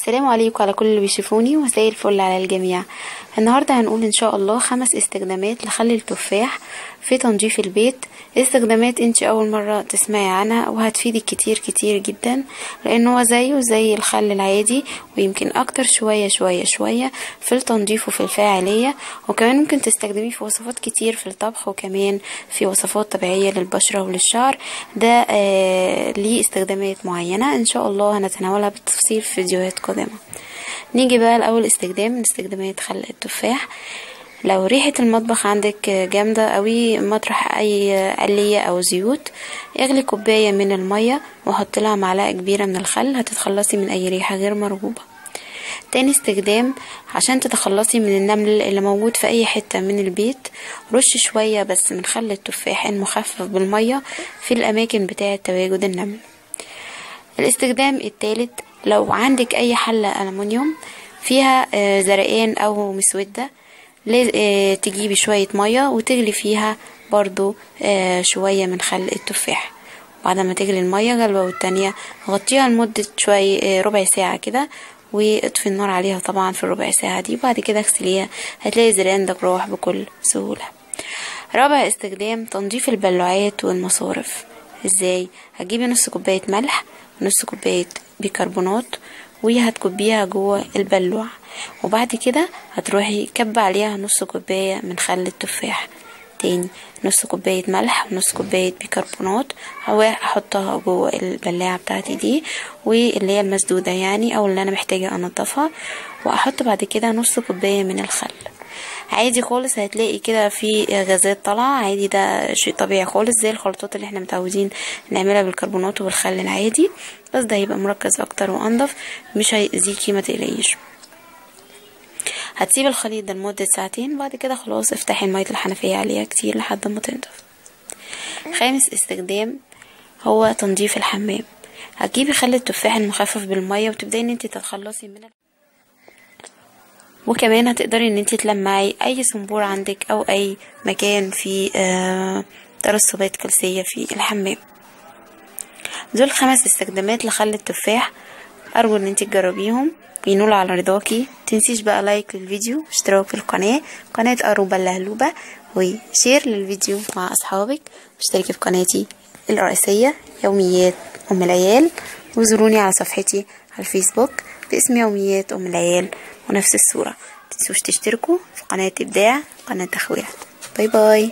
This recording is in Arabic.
السلام عليكم على كل اللي بيشوفوني ومساء الفل على الجميع. النهارده هنقول إن شاء الله خمس استخدامات لخل التفاح في تنظيف البيت. استخدامات أنت أول مرة تسمعي عنها وهتفيدك كتير كتير جدا لأن هو زيه زي الخل العادي ويمكن أكتر شوية شوية شوية في التنظيف وفي الفاعلية. وكمان ممكن تستخدميه في وصفات كتير في الطبخ وكمان في وصفات طبيعية للبشرة وللشعر. ده آه ليه استخدامات معينة. إن شاء الله هنتناولها بالتفصيل في فيديوهات قادمة. نيجي بقى لأول استخدام من استخدامات خل التفاح. لو ريحة المطبخ عندك جامدة قوي مطرح أي قلية أو زيوت اغلي كوباية من المية وحط لها معلقة كبيرة من الخل هتتخلصي من أي ريحة غير مرغوبة. تاني استخدام عشان تتخلصي من النمل اللي موجود في أي حتة من البيت رش شوية بس من خل التفاح المخفف بالمية في الأماكن بتاعة تواجد النمل. الإستخدام التالت لو عندك أي حلة ألمونيوم فيها زرقان أو مسودة تجيبي شوية مية وتغلي فيها برضو شوية من خل التفاح. بعد ما تغلي المية غلوة والتانية غطيها لمدة شوية ربع ساعة كده واطفي النار عليها طبعا في الربع ساعة دي بعد كده اغسليها. هتلاقي الزرقان ده راح بكل سهولة. رابع استخدام تنظيف البلوعات والمصارف. إزاي؟ هتجيبي نص كوباية ملح ونص كوباية بيكربونات وهتكبيها جوه البلوع. وبعد كده هتروحي كب عليها نص كوباية من خل التفاح. تاني نص كوباية ملح ونص كوباية بيكربونات هحطها جوه البلاعة بتاعتي دي واللي هي المسدودة يعني أو اللي أنا محتاجة أنضفها. وأحط بعد كده نص كوباية من الخل. عادي خالص هتلاقي كده في غازات طالعة عادي ده شيء طبيعي خالص زي الخلطات اللي إحنا متعودين نعملها بالكربونات والخل العادي. بس ده هيبقى مركز أكتر وأنضف مش هيأذيكي ما تقلقيش. هتسيب الخليط ده لمدة ساعتين بعد كده خلاص افتحي المية الحنفية عليها كتير لحد ما تنضف. خامس استخدام هو تنظيف الحمام. هتجيبي خل التفاح المخفف بالمية وتبدأي إن انت تتخلصي من وكمان هتقدري ان انت تلمعي اي صنبور عندك أو اي مكان فيه آه ترسبات كلسية في الحمام. دول خمس استخدامات لخل التفاح أرجو إن انت تجربيهم. وينول على رضاكي. تنسيش بقى like للفيديو اشتراك في القناة. قناة أروبة اللهلوبة و share للفيديو مع أصحابك. واشتركي في قناتي الرئيسية يوميات أم العيال. وزوروني على صفحتي على الفيسبوك. باسم يوميات أم العيال ونفس الصورة. متنسوش تشتركوا في قناة إبداع قناة تخويرة باي باي.